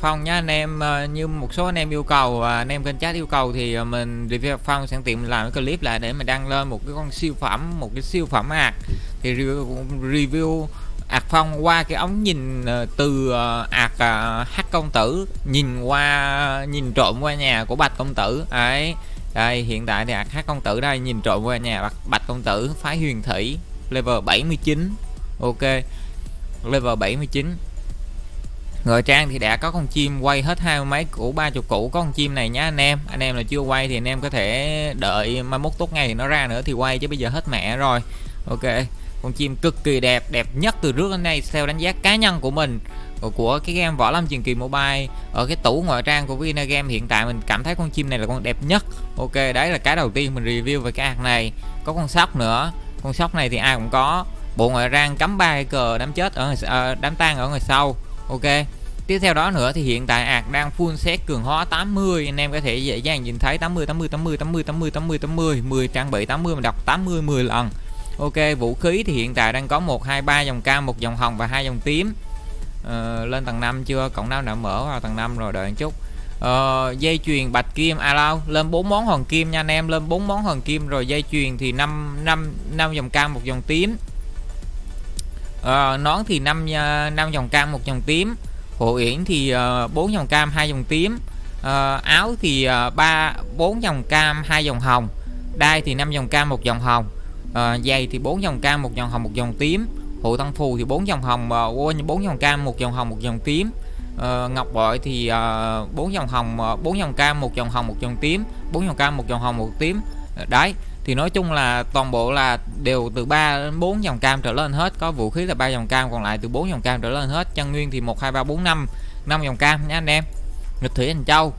phong nhá anh em ờ, như một số anh em yêu cầu và anh em kênh chat yêu cầu thì ờ, mình review phong sẵn tiện làm cái clip lại để mình đăng lên một cái con siêu phẩm một cái siêu phẩm ạc thì review, ạc phong qua cái ống nhìn từ ạc hát hắc công tử nhìn qua nhìn trộm qua nhà của bạch công tử. Ấy đây hiện tại thì ạc hắc công tử đây nhìn trộm qua nhà bạch, bạch công tử phái huyền thủy level 79 ok level 79 Ngồi trang thì đã có con chim quay hết hai mấy củ ba chục củ. Có con chim này nhá, anh em. Anh em là chưa quay thì anh em có thể đợi mai mốt tốt ngày thì nó ra nữa thì quay chứ bây giờ hết mẹ rồi. Ok, con chim cực kỳ đẹp đẹp nhất từ trước đến nay theo đánh giá cá nhân của mình, của cái game võ lâm truyền kỳ mobile. Ở cái tủ ngoại trang của Vina Game hiện tại mình cảm thấy con chim này là con đẹp nhất. Ok, đấy là cái đầu tiên mình review về cái hạt này. Có con sóc nữa. Con sóc này thì ai cũng có. Bộ ngoại trang cắm ba cái cờ đám chết ở ờ, đám tang ở ngoài sau ok. Tiếp theo đó nữa thì hiện tại ạc đang full set cường hóa 80 anh em có thể dễ dàng nhìn thấy 80 80 80 80 80 80 80 10 trang bị 80 mình đọc 80 10 lần. Ok vũ khí thì hiện tại đang có 1 2 3 dòng cam một dòng hồng và hai dòng tím. Ờ, lên tầng 5 chưa? Cộng nào đã mở vào tầng 5 rồi đợi một chút. Ờ, dây chuyền bạch kim alo lên 4 món hoàng kim nha anh em lên 4 món hoàng kim rồi dây chuyền thì 5 5 5 dòng cam một dòng tím à, nón thì 5 5 ờ, dòng cam một dòng tím. Hộ yển thì ờ, bốn dòng cam hai dòng tím. À, áo thì ba bốn dòng cam hai dòng hồng. Đai thì 5 dòng cam một dòng hồng. À, giày thì bốn dòng cam một dòng hồng một dòng tím. Hộ tăng phù thì bốn dòng hồng quên bốn dòng cam một dòng hồng một dòng tím. À, ngọc bội thì bốn dòng hồng bốn dòng cam một dòng hồng một dòng tím. Bốn dòng cam một dòng hồng một tím. Đấy thì nói chung là toàn bộ là đều từ 3 đến 4 dòng cam trở lên hết. Có vũ khí là ba dòng cam còn lại từ 4 dòng cam trở lên hết. Chân nguyên thì 1 2 3 4 5 5 dòng cam nha anh em. Nghịch thủy hành châu.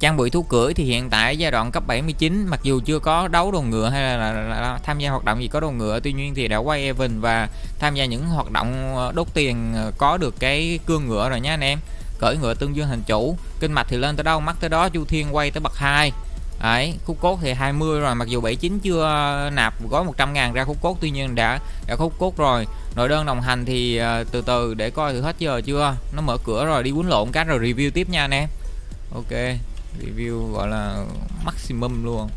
Trang bị thú cưỡi thì hiện tại giai đoạn cấp 79 mặc dù chưa có đấu đồ ngựa hay là, là, là, là tham gia hoạt động gì có đồ ngựa tuy nhiên thì đã quay event và tham gia những hoạt động ờ, đốt tiền ờ, có được cái cương ngựa rồi nha anh em. Cởi ngựa tương dương hành chủ kinh mạch thì lên tới đâu mắt tới đó chu thiên quay tới bậc 2 Đấy, khúc cốt thì 20 rồi mặc dù 79 chưa nạp gói 100 ngàn ra khúc cốt tuy nhiên đã đã khúc cốt rồi. Nội đơn đồng hành thì ờ, từ từ để coi thử hết giờ chưa? Nó mở cửa rồi đi quấn lộn cái rồi review tiếp nha anh em. Ok review gọi là maximum luôn.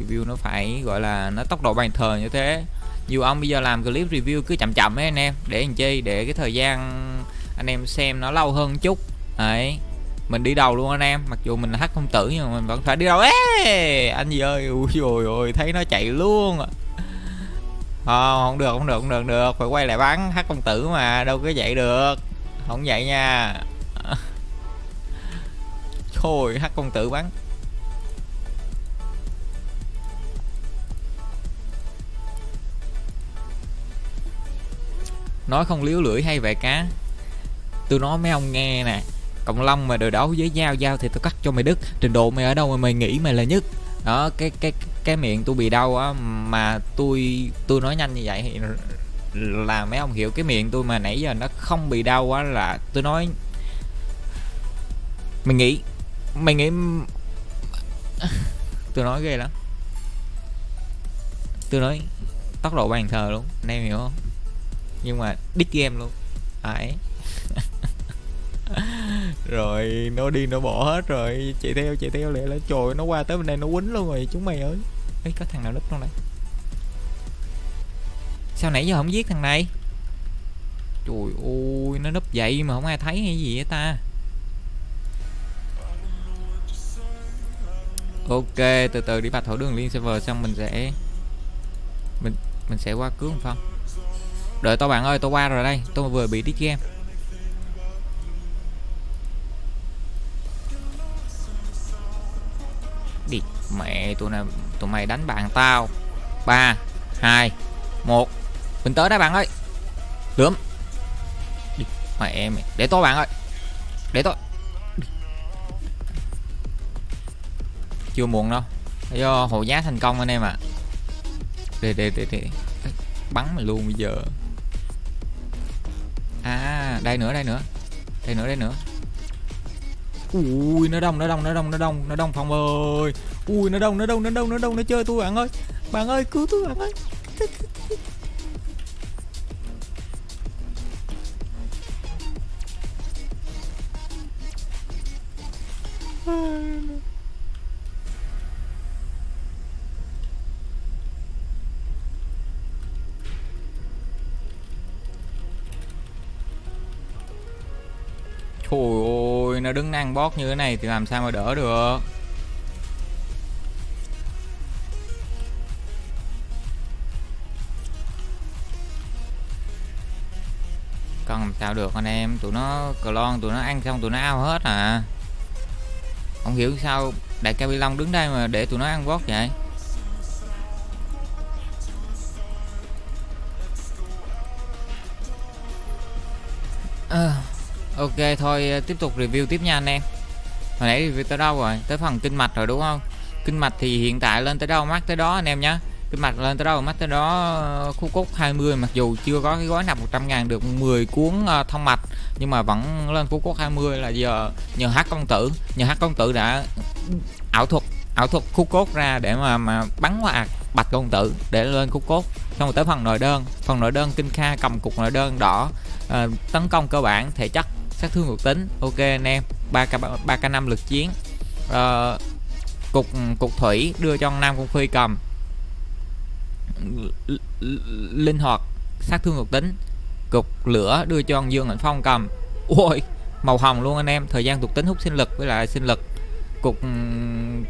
Review nó phải gọi là nó tốc độ bàn thờ như thế. Nhiều ông bây giờ làm clip review cứ chậm chậm ấy anh em. Để làm chi? Để cái thời gian anh em xem nó lâu hơn chút. Đấy mình đi đầu luôn anh em mặc dù mình là hắc công tử nhưng mà mình vẫn phải đi đầu. Ê, anh gì ơi ui rồi ôi thấy nó chạy luôn à, không được không được không được được. Phải quay lại bắn hắc công tử mà đâu có vậy được. Không vậy nha. Thôi hắc công tử bắn. Nói không liếu lưỡi hay vậy cá. Tôi nói mấy ông nghe nè cộng long mà đời đấu với dao dao thì tôi cắt cho mày đứt. Trình độ mày ở đâu mà mày nghĩ mày là nhất? Đó, cái cái cái miệng tôi bị đau á, mà tôi tôi nói nhanh như vậy thì là mấy ông hiểu. Cái miệng tôi mà nãy giờ nó không bị đau quá là tôi nói, mày nghĩ mày nghĩ tôi nói ghê lắm. Tôi nói tốc độ bàn thờ luôn, anh em hiểu không? Nhưng mà đít game luôn. À, ấy rồi, nó đi nó bỏ hết rồi. Chạy theo chạy theo lại là trời nó qua tới bên đây nó quýnh luôn rồi, chúng mày ơi. Ấy có thằng nào núp trong đây? Sao nãy giờ không giết thằng này? Trời ơi, nó núp vậy mà không ai thấy hay gì vậy ta? Ok, từ từ đi bạch thổ đường liên server xong mình sẽ, mình mình sẽ qua cứu phong. Đợi tôi bạn ơi tôi qua rồi đây. Tôi vừa bị đít game. Đi. Mẹ tụi này tụi mày đánh bạn tao. Ba, hai, một. Mình tới đó bạn ơi. Lượm đi, mẹ mày để tôi bạn ơi. Để tôi. Chưa muộn đâu. Do hộ giá thành công anh em ạ. À. để để để. Để bắn mày luôn bây giờ. À đây nữa đây nữa. Đây nữa đây nữa ui nó đông nó đông nó đông nó đông nó đông phòng ơi. Ui nó đông nó đông nó đông nó đông nó chơi tôi bạn ơi. Bạn ơi cứu tôi bạn ơi. Trời ơi, nó đứng ăn bót như thế này thì làm sao mà đỡ được? Còn làm sao được anh em, Tụi nó cờ lon tụi nó ăn xong tụi nó ao hết à. Không hiểu sao Đại ca Bi Long đứng đây mà để tụi nó ăn bót vậy? Ok thôi ờ, tiếp tục review tiếp nha anh em. Hồi nãy review tới đâu rồi? Tới phần kinh mạch rồi đúng không? Kinh mạch thì hiện tại lên tới đâu mắc tới đó anh em nhé Kinh mạch lên tới đâu mắc tới đó ờ, khu cốt 20 Mặc dù chưa có cái gói nạp 100 ngàn được 10 cuốn ờ, thông mạch Nhưng mà vẫn lên khu cốt 20 là giờ nhờ hát công tử. Nhờ hát công tử đã ảo thuật ảo thuật khu cốt ra để mà mà bắn qua à, bạch công tử để lên khu cốt. Xong rồi tới phần nội đơn. Phần nội đơn kinh kha cầm cục nội đơn đỏ uh, tấn công cơ bản thể chất sát thương thuộc tính. Ok anh em 3 k 3 k 5 lực chiến. Uh, cục cục thủy đưa cho nam cung phi cầm. Linh hoạt sát thương thuộc tính. Cục lửa đưa cho dương hạnh phong cầm. Ôi màu hồng luôn anh em thời gian thuộc tính hút sinh lực với lại sinh lực. Cục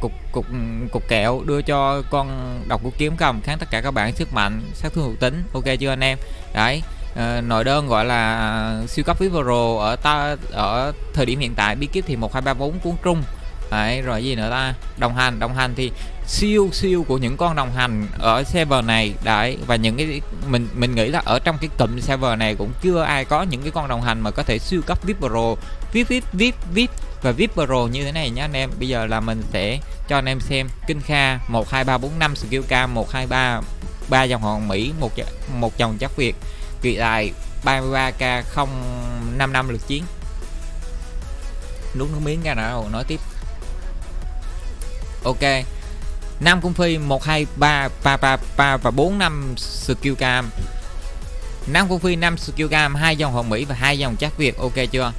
cục cục cục kẹo đưa cho con độc của kiếm cầm. Kháng tất cả các bạn sức mạnh sát thương thuộc tính. Ok chưa anh em? Đấy uh, nội đơn gọi là siêu cấp Vivero ở ta ở thời điểm hiện tại. Bí kíp thì một hai ba bốn cuốn trung. Đấy, rồi gì nữa ta? Đồng hành đồng hành thì siêu siêu của những con đồng hành ở server này. Đấy và những cái mình mình nghĩ là ở trong cái cụm server này cũng chưa ai có những cái con đồng hành mà có thể siêu cấp vip pro. Vip vip vip vip và vip pro như thế này nhá anh em. Bây giờ là mình sẽ cho anh em xem kinh kha một hai ba bốn năm skill cam một hai ba ba dòng hòn mỹ một một dòng chắc việt kỳ tài 33k 055 lượt chiến nuốt nước miếng ra nào nói tiếp ok Nam Cung Phi 1 2 3 3 3 3 và 4 5 skill cam. Nam Cung Phi 5 skill cam, hai dòng Hồng Mỹ và hai dòng chắc Việt ok chưa?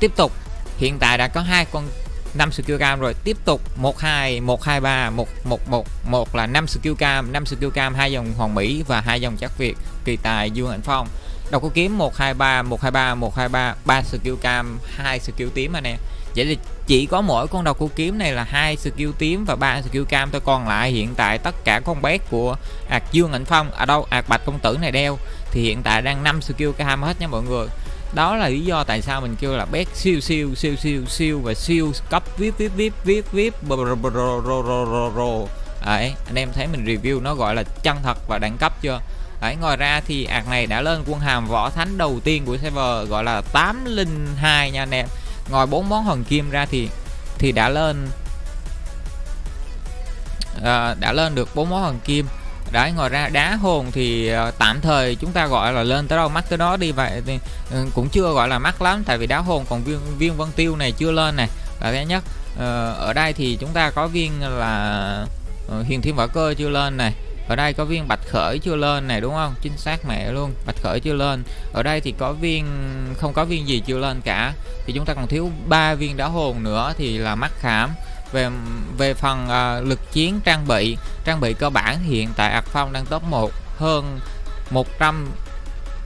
Tiếp tục, hiện tại đã có hai con 5 skill cam rồi. Tiếp tục 1 2 1 2 3 1 1 1 1 là 5 skill cam, 5 skill cam, hai dòng Hoàng Mỹ và hai dòng chắc Việt. Kỳ tài Dương hạnh Phong. Đầu có kiếm 123 123 123 3 skill cam, 2 skill tím anh em vậy là chỉ có mỗi con đầu cua kiếm này là hai skill tím và ba skill cam thôi. Còn lại hiện tại tất cả con bé của ạc dương ảnh phong ở à đâu ạc bạch công tử này đeo thì hiện tại đang 5 skill cam hết nha mọi người. Đó là lý do tại sao mình kêu là bét siêu siêu siêu siêu siêu và siêu cấp vip vip vip vip vip đấy anh em thấy mình review nó gọi là chân thật và đẳng cấp chưa? Đấy, ngoài ra thì ạc này đã lên quân hàm võ thánh đầu tiên của server gọi là 802 nha anh em. Ngoài bốn món hoàng kim ra thì thì đã lên à, đã lên được bốn món hoàng kim. Đấy ngoài ra đá hồn thì uh, tạm thời chúng ta gọi là lên tới đâu mắc tới đó đi vậy thì uh, cũng chưa gọi là mắc lắm tại vì đá hồn còn viên viên vân tiêu này chưa lên này là thứ nhất uh, ở đây thì chúng ta có viên là uh, hiền thiên võ cơ chưa lên này ở đây có viên bạch khởi chưa lên này đúng không? Chính xác mẹ luôn bạch khởi chưa lên. Ở đây thì có viên không có viên gì chưa lên cả. Thì chúng ta còn thiếu ba viên đá hồn nữa thì là mắc khảm. Về về phần uh, lực chiến trang bị trang bị cơ bản hiện tại Ạc Phong đang top 1 hơn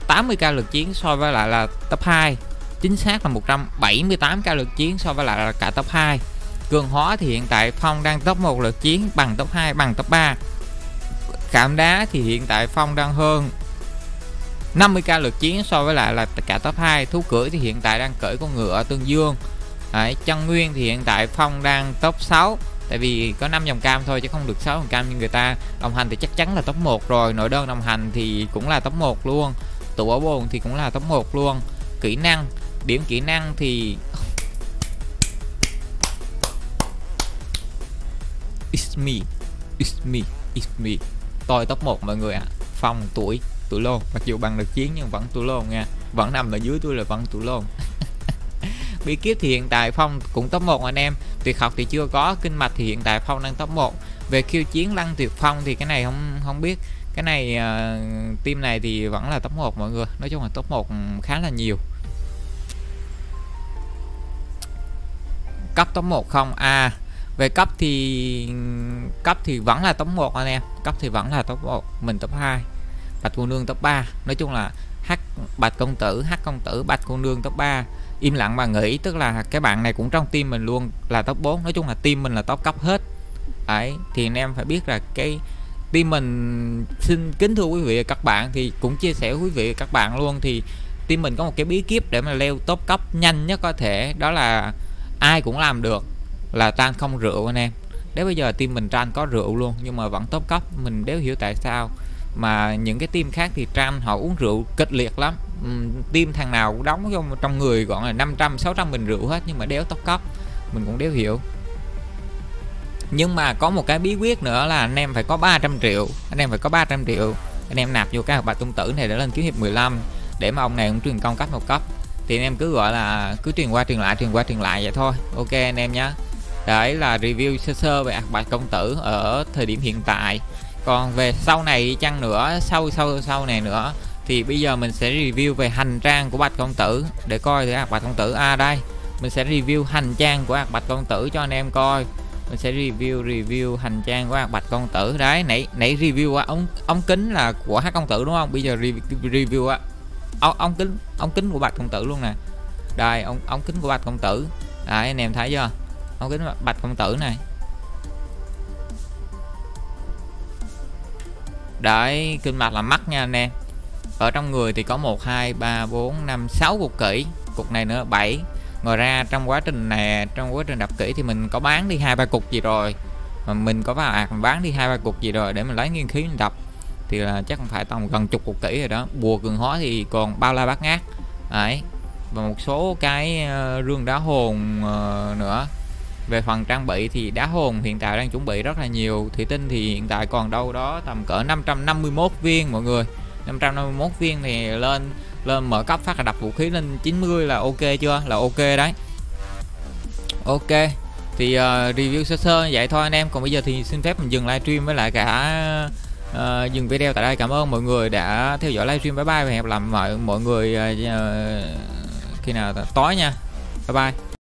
180k lực chiến so với lại là top 2 chính xác là 178k lực chiến so với lại là cả top 2 cường hóa thì hiện tại Phong đang top 1 lực chiến bằng top 2 bằng top 3 Cảm đá thì hiện tại Phong đang hơn 50k lượt chiến so với lại là cả top 2 thú cưỡi thì hiện tại đang cởi con ngựa tương dương. Đấy, chân nguyên thì hiện tại Phong đang top 6 tại vì có 5 dòng cam thôi chứ không được 6 dòng cam như người ta. Đồng hành thì chắc chắn là top 1 rồi. Nội đơn đồng hành thì cũng là top 1 luôn. Tủ ở bồn thì cũng là top 1 luôn. Kỹ năng điểm kỹ năng thì it's me it's me it's me tôi top 1 mọi người ạ. À. phong tuổi tuổi lôn mặc dù bằng được chiến nhưng vẫn tuổi lôn nha. Vẫn nằm ở dưới tôi là vẫn tuổi lôn bí kíp thì hiện tại phong cũng top 1 anh em. Tuyệt học thì chưa có kinh mạch thì hiện tại phong đang top 1 về khiêu chiến lăng tuyệt phong thì cái này không không biết. Cái này uh, team này thì vẫn là top 1 mọi người. Nói chung là top 1 khá là nhiều. Cấp top 1 không? À về cấp thì cấp thì vẫn là top 1 anh em. Cấp thì vẫn là top 1 mình top 2 bạch cô nương top 3 nói chung là hát bạch công tử, hát công tử, bạch cô nương top 3 im lặng mà nghĩ, tức là cái bạn này cũng trong team mình luôn là top 4 nói chung là team mình là top cấp hết. Ấy thì anh em phải biết là cái team mình, xin kính thưa quý vị và các bạn, thì cũng chia sẻ với quý vị và các bạn luôn, thì team mình có một cái bí kíp để mà leo top cấp nhanh nhất có thể, đó là ai cũng làm được là tan không rượu anh em. Đến bây giờ team mình tran có rượu luôn nhưng mà vẫn top cấp mình đéo hiểu tại sao. Mà những cái team khác thì tran họ uống rượu kịch liệt lắm. Uhm, team thằng nào cũng đóng trong trong người gọi là 500 600 bình rượu hết nhưng mà đéo top cấp. Mình cũng đéo hiểu. Nhưng mà có một cái bí quyết nữa là anh em phải có 300 triệu. Anh em phải có 300 triệu. Anh em nạp vô cái học bạch tung tử này để lên kiếm hiệp 15 để mà ông này cũng truyền công cấp một cấp. Thì anh em cứ gọi là cứ truyền qua truyền lại truyền qua truyền lại vậy thôi. Ok anh em nhé đấy là review sơ sơ về bạch công tử ở thời điểm hiện tại. Còn về sau này chăng nữa sau sau sau này nữa thì bây giờ mình sẽ review về hành trang của bạch công tử. Để coi thử bạch công tử a à, đây mình sẽ review hành trang của bạch công tử cho anh em coi. Mình sẽ review review hành trang của bạch công tử. Đấy nãy nãy review á ống ống kính là của hát công tử đúng không? Bây giờ review, review á ống, ống kính ống kính của bạch công tử luôn nè. Đây ống ống kính của bạch công tử. Đấy anh em thấy chưa? Ống kính bạch công tử này. Đấy kinh mạch là mắt nha anh em. Ở trong người thì có 1 2 3 4 5 6 cục kỹ. Cục này nữa 7 ngoài ra trong quá trình này trong quá trình đập kỹ thì mình có bán đi hai ba cục gì rồi. Mà mình có vào à, ạc bán đi hai ba cục gì rồi để mình lấy nghiên khí mình đập. Thì là chắc không phải tầm gần chục cục kỹ rồi đó. Bùa cường hóa thì còn bao la bát ngát. Đấy. Và một số cái uh, rương đá hồn uh, nữa về phần trang bị thì đá hồn hiện tại đang chuẩn bị rất là nhiều. Thủy tinh thì hiện tại còn đâu đó tầm cỡ 551 viên mọi người. 551 viên thì lên lên mở cấp phát là đập vũ khí lên 90 là ok chưa? Là ok đấy. Ok. Thì uh, review sơ sơ vậy thôi anh em. Còn bây giờ thì xin phép mình dừng livestream với lại cả uh, dừng video tại đây. Cảm ơn mọi người đã theo dõi livestream. Bye bye và hẹn gặp lại mọi mọi người uh, khi nào tối nha. Bye bye.